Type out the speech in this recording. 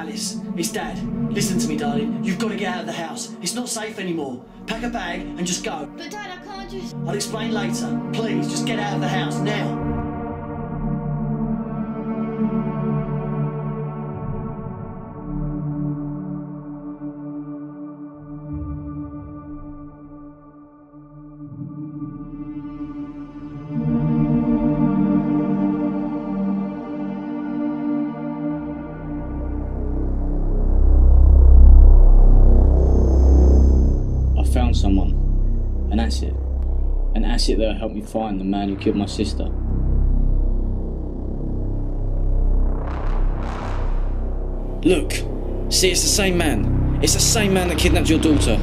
Alice, it's Dad. Listen to me, darling. You've got to get out of the house. It's not safe anymore. Pack a bag and just go. But Dad, I can't just. I'll explain later. Please, just get out of the house now. An asset. An asset that'll help me find the man who killed my sister. Look, see, it's the same man. It's the same man that kidnapped your daughter.